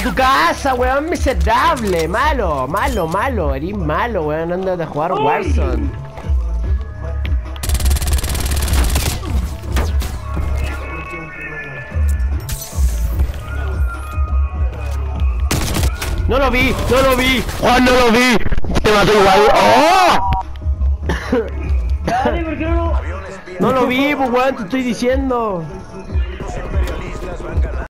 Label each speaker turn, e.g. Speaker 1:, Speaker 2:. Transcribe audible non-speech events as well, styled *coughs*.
Speaker 1: A tu casa, weón, miserable. Malo, malo, malo. Eres malo, weón. Anda de jugar Warzone. No lo vi, no lo vi. Juan, no lo vi. Te mato igual. ¡Oh! *coughs*
Speaker 2: Dale, ¿por qué no lo.?
Speaker 1: No lo vi, pues weón, te estoy diciendo.